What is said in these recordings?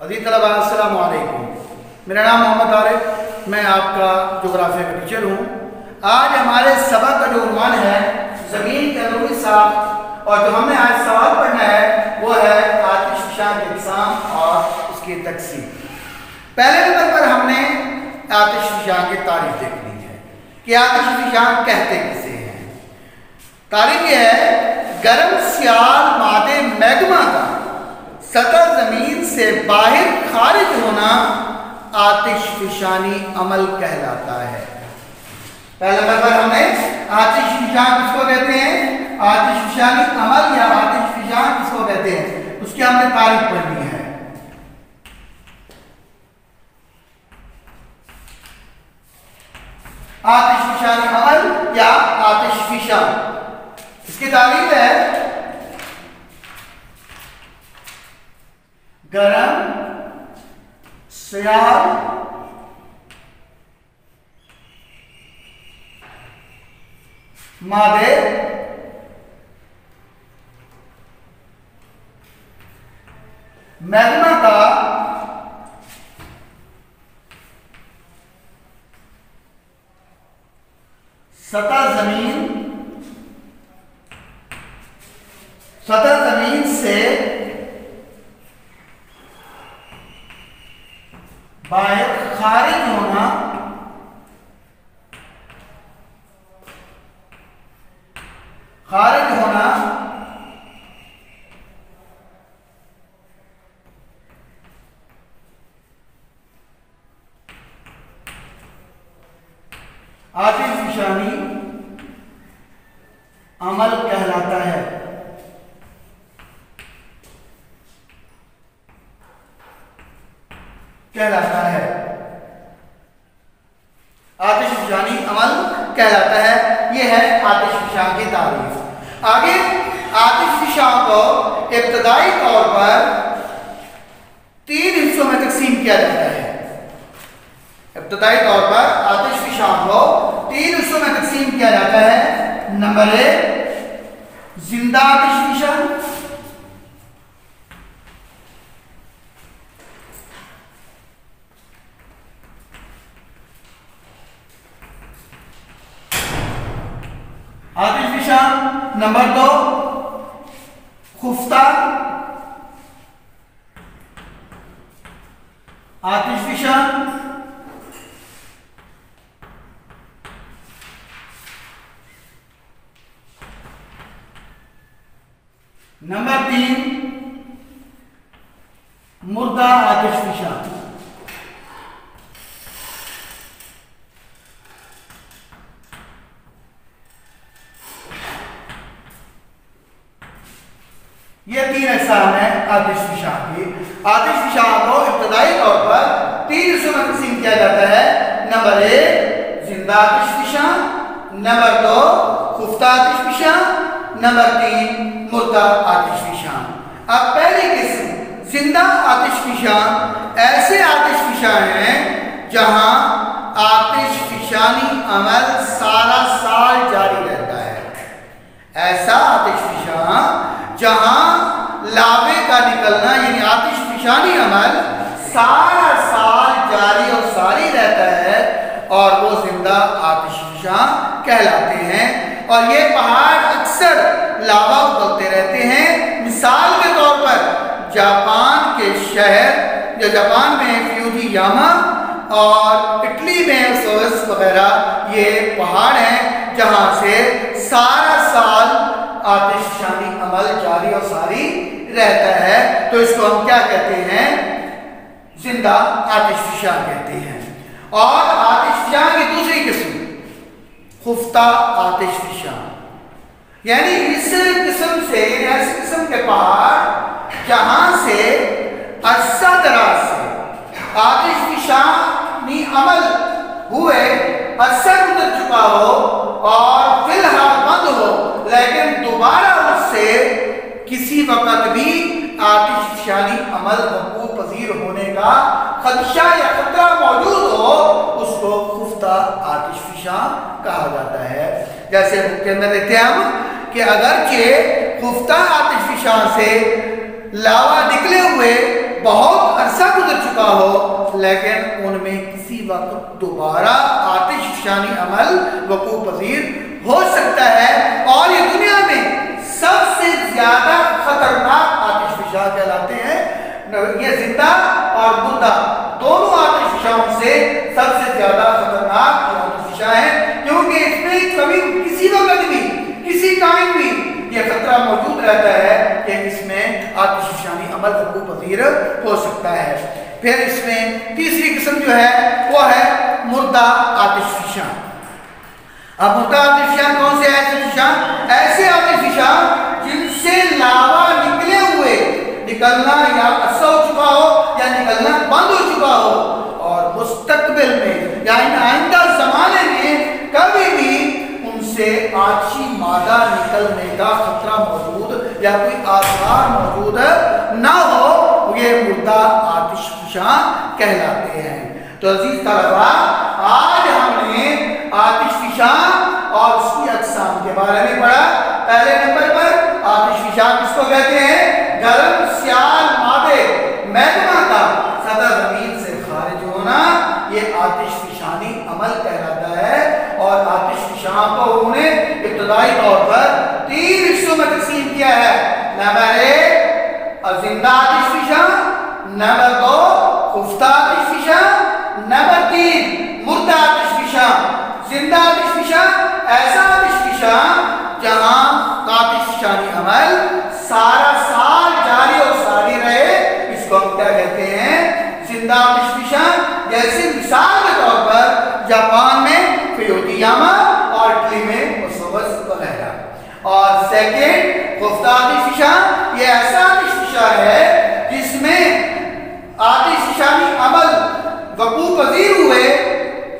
अजी तलबा अस्सलाम मेरा नाम मोहम्मद आरिफ, मैं आपका जोग्राफिया का टीचर हूँ। आज हमारे सबक का जो उन्वान है, ज़मीन के अंदरूनी साख और जो हमने आज सवाल पढ़ना है, वो है आतिश फिशान के इकसाम और उसकी तकसीम। पहले नंबर पर हमने आतिश फिशान की तारीफ़ देखनी है, कि आतिश फिशान कहते किसे हैं। तारीफ़ यह है, गर्म सियाल मादे मैग्मा का। सतह ज़मीन से बाहर खारिज होना आतिश फिशानी अमल कहलाता है। पहला नंबर हमने आतिश फिशान किसको कहते हैं? आतिश फिशानी अमल या आतिश फिशान किसको कहते हैं? उसकी हमने तारीफ़ पढ़नी है। आतिश फिशानी अमल या आतिश फिशान इसकी तारीफ़ है गरम सियाल मादे मैग्मा का सतह ज़मीन सतह ज़मीन से बाहर खारिज होना। खारिज होना। आतिश फिशानी अमल कहलाता है। कहलाता आतिश फिशानी अमल कहलाता है। यह है आतिश फिशान की तारीफ़। आगे आतिश फिशान को इब्तदाई तौर पर तीन हिस्सों में तकसीम किया जाता है। इब्तदाई तौर पर आतिश फिशान को तीन हिस्सों में तकसीम किया जाता है। नंबर एक, ज़िंदा आतिश फिशान नंबर दो खुफ्ता आतिश फिशान नंबर तीन मुर्दा आतिश फिशान ये तीन अकसाम है, आतिश फिशान की। आतिश फिशान को इब्तदाई तौर पर तीन हिस्सों में तकसीम किया जाता है। नंबर एक, ज़िंदा आतिश फिशान नंबर दो, खुफ्ता आतिश फिशान नंबर तीन, मुर्दा आतिश फिशान अब पहली किस्म, ज़िंदा आतिश फिशान ऐसे आतिश फिशान हैं जहाँ आतिश फिशानी अमल सारा साल जारी रहता है। ऐसा आतिश फिशान जहाँ लावे का निकलना, यानी आतिश फिशानी अमल सारा साल जारी और सारी रहता है और वो ज़िंदा आतिश फिशान कहलाते हैं। और ये पहाड़ अक्सर लावा उगलते रहते हैं। मिसाल के तौर पर, जापान के शहर, या जापान में फ्यूजी यामा और इटली में सोस वगैरह, ये पहाड़ हैं जहाँ से सारा साल आतिशशानी अमल जारी और सारी रहता है तो इसको हम क्या कहते हैं? ज़िंदा आतिशफिशा कहते हैं। और आतिशफिशा की दूसरी किस्म, खुफ्ता आतिशफिशा यानी इस किस्म से ऐसे किस्म के पहाड़ जहाँ से अरसा दराज से आतिशफिशानी अमल हुए अरसा गुजर चुका हो और फ़िलहाल बंद हो, लेकिन दोबारा उससे किसी वक्त भी आतिशफिशानी अमल मकबूल पजीर होने का खदशा या खतरा मौजूद हो उसको खुफ्ता आतिशफिशा कहा जाता है। जैसे के अंदर देखते हैं हम कि अगरचे खुफ्ता आतिशफिशा से लावा निकले हुए बहुत अरसा गुजर चुका हो, लेकिन उनमें किसी वक्त दोबारा आतिशानी अमल, वकू पजीर हो सकता है और ये दुनिया खतरनाक आतिशफशा कहलाते हैं। ये ज़िंदा और मुर्दा दोनों आतिशफशाओं से सबसे ज़्यादा खतरनाक आतिशफशा है, क्योंकि इसमें कभी किसी वक्त भी, किसी टाइम भी ये खतरा मौजूद रहता है कि इसमें आतिशानी अमल वकू पजीर हो सकता है। फिर इसमें तीसरी किस्म जो है, वो है मुर्दा आतिशफिशा अब मुर्दा आतिशफिशा कौन से आतिशफिशा ऐसे आतिशफिशा जिनसे लावा निकले हुए निकलना या असर हो चुका हो या निकलना बंद हो चुका हो और मुस्तकबिल में या आइंदा जमाने में कभी भी से आछी मादा निकलने का खतरा मौजूद या कोई आसार मौजूद ना हो, ये मुद्दा आतिशफिशा कहलाते हैं। तो अज़ीज़ तलबा, आज हमने आतिशफिशा और उसकी अकसाम के बारे में पढ़ा। पहले नंबर पर आतिशफिशा किसको कहते हैं? गर्म, सियाल मादे मैगमा का सदा ज़मीन से खारिज होना ये आतिशफिशानी अमल कहलाता है और आतिशफिशा को उन्होंने इब्तदाई तौर पर तीन हिस्सों में तकसीम किया है नंबर एक ज़िंदा आतिशफिशा नंबर दो खुफ्ता आतिशफिशा नंबर तीन मुर्दा आतिशफिशा ज़िंदा आतिशफिशा ऐसा आतिशफिशा जहाँ आतिशफिशानी अमल सारा साल जारी और सारी रहे इसको हम क्या कहते हैं ज़िंदा आतिशफिशा जैसे मिसाल के तौर पर जापान फियोतियामा और इटली में मुसवस वगैरह और सेकेंड खुफ्ता आतिशफिशा ये ऐसा आतिशफिशा है जिसमें आतिशफिशानी अमल वकू पजीर हुए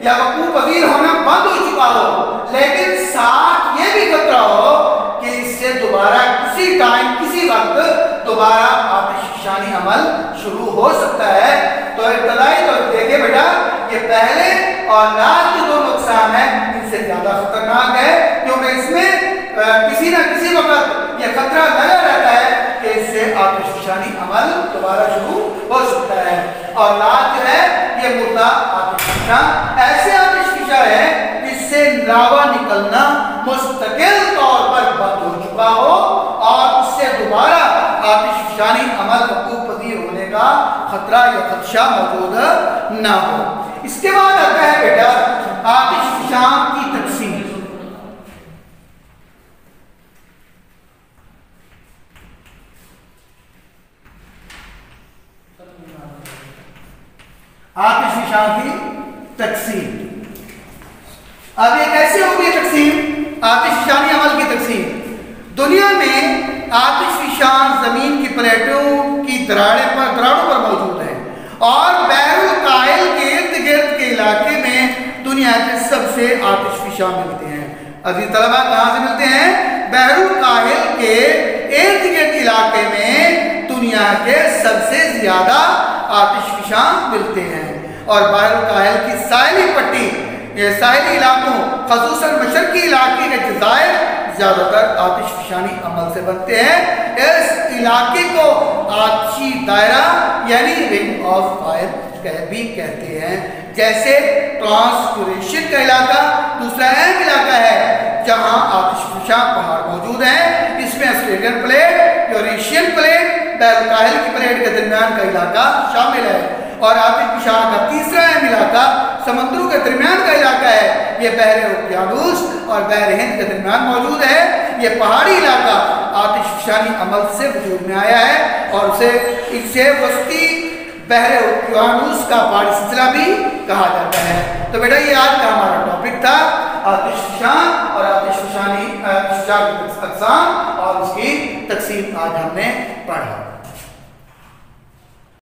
या वकू पजीर होना बंद हो चुका हो, लेकिन साथ ये भी खतरा हो कि इससे दोबारा किसी टाइम किसी वक्त दोबारा आतिशफिशानी अमल शुरू हो सकता है। तो इब्तदाई तो देखे बेटा, ये पहले और दो नुकसान है, इनसे ज़्यादा खतरनाक है, क्योंकि इसमें किसी ना किसी वक्त ये खतरा लगा रहता है कि इससे आतिशफिशानी अमल दोबारा शुरू हो सकता है। और लास्ट जो है, ये मुद्दा आतिशफिशा ऐसे आतिशफिशा है, जिससे लावा निकलना मुस्तकिल तौर पर बंद हो चुका हो, और उससे दोबारा आतिशफिशानी अमल पजीर होने का खतरा या खदशा मौजूद ना हो। इसके बाद आता है, बेटा आतिशफिशा की तकसीम। आतिशफिशा की तकसीम। अब ये कैसे होगी तकसीम? आतिशफिशानी अमल की तकसीम। दुनिया में आतिशफिशान ज़मीन की प्लेटों की दराड़े पर दराड़ों पर मौजूद है। और बैरुल कायल के इर्द गिर्द के इलाके में दुनिया सबसे आतिशफिशा मिलते हैं। अभी तलबा कहाँ से मिलते हैं? बहरुल काहिल के इर्द गिर्द इलाके में दुनिया के सबसे ज़्यादा आतिशफिशा मिलते हैं। और बहरुल काहिल की साहली पट्टी साहली इलाकों खसूस मशरकी इलाके के जजायर ज़्यादातर आतिशफिशानी अमल से बनते हैं। इस इलाके को आतिशी दायरा, यानी रिंग ऑफ़ फायर कह भी कहते हैं। जैसे ट्रांसक्यूरेशन का इलाका दूसरा अहम इलाका है, जहाँ आतिशफिशा पहाड़ मौजूद हैं। इसमें ऑस्ट्रेलियन प्लेट, यूरेशियन प्लेट की प्लेट के दरमियान का इलाका शामिल है। और आतिशफिशा का तीसरा अहम इलाका समुद्रों के दरमियान का इलाका है। ये बहरे उकियानूस और बहर हिंद के दरमियान मौजूद है। ये पहाड़ी इलाका आतिशफिशानी अमल से वजूद में आया है और उसे इससे वस्ती बहरे उकियानूस का पहाड़ी सिलसिला भी कहा जाता है। तो बेटा ये आज का हमारा टॉपिक था आतिशान और आतिशफिशानी अकसाम और उसकी तकसीम आज हमने पढ़ा।